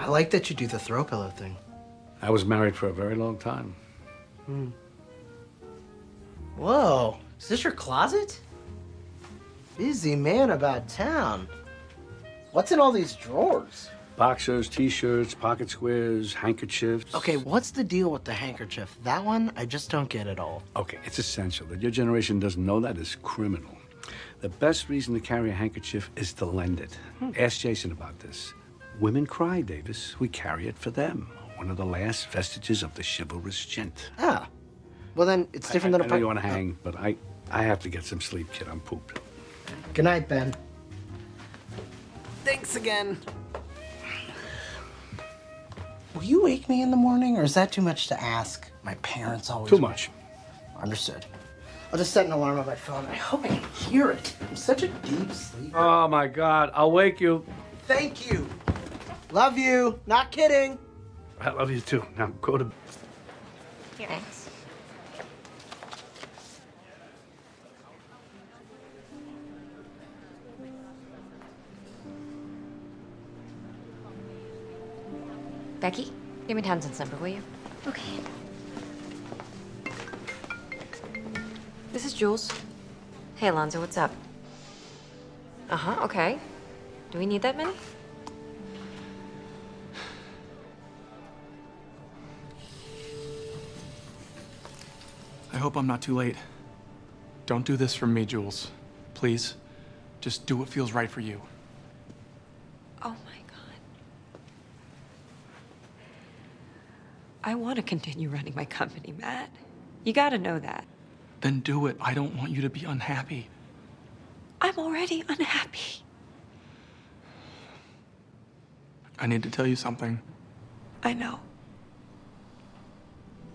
I like that you do the throw pillow thing. I was married for a very long time. Hmm. Whoa, is this your closet? Busy man about town. What's in all these drawers? Boxers, t-shirts, pocket squares, handkerchiefs. Okay, what's the deal with the handkerchief? That one, I just don't get at all. Okay, it's essential. That your generation doesn't know that is criminal. The best reason to carry a handkerchief is to lend it. Ask Jason about this. Women cry, Davis. We carry it for them. One of the last vestiges of the chivalrous gent. Ah, well then it's different I, than I a. know you par- want to hang, but I, I have to get some sleep, kid. I'm pooped. Good night, Ben. Thanks again. Will you wake me in the morning, or is that too much to ask? My parents always. Too much. Understood. I'll just set an alarm on my phone. I hope I can hear it. I'm such a deep sleeper. Oh my God! I'll wake you. Thank you. Love you. Not kidding. I love you too. Now go to. Thanks. Becky, give me Townsend's number, will you? Okay. This is Jules. Hey, Alonzo, what's up? Uh huh, okay. Do we need that many? I hope I'm not too late. Don't do this for me, Jules. Please. Just do what feels right for you. Oh my god. I want to continue running my company, Matt. You gotta know that. Then do it. I don't want you to be unhappy. I'm already unhappy. I need to tell you something. I know.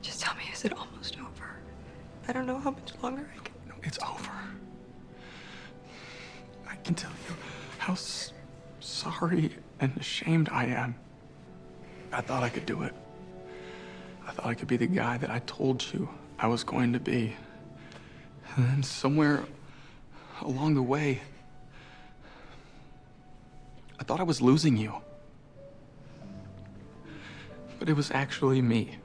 Just tell me, is it almost over? I don't know how much longer I can. No, it's over. I can tell you how sorry and ashamed I am. I thought I could do it. I thought I could be the guy that I told you I was going to be. And then somewhere along the way, I thought I was losing you. But it was actually me.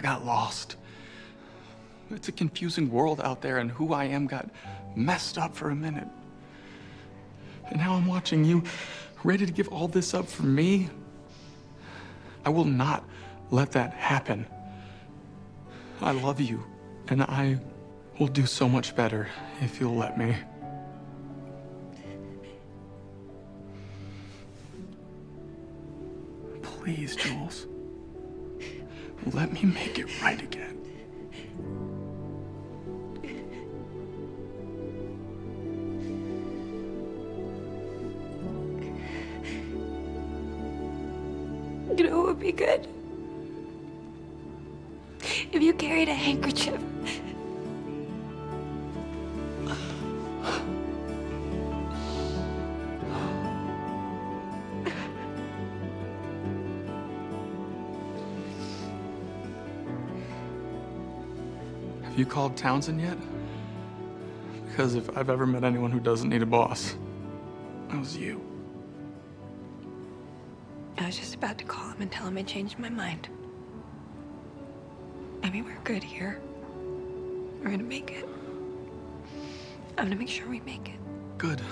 I got lost. It's a confusing world out there, and who I am got messed up for a minute. And now I'm watching you, ready to give all this up for me. I will not let that happen. I love you, and I will do so much better if you'll let me. Please, Jules. Let me make it right again. You know what would be good? If you carried a handkerchief. Have you called Townsend yet? Because if I've ever met anyone who doesn't need a boss, that was you. I was just about to call him and tell him I changed my mind. I mean, we're good here. We're gonna make it. I'm gonna make sure we make it. Good.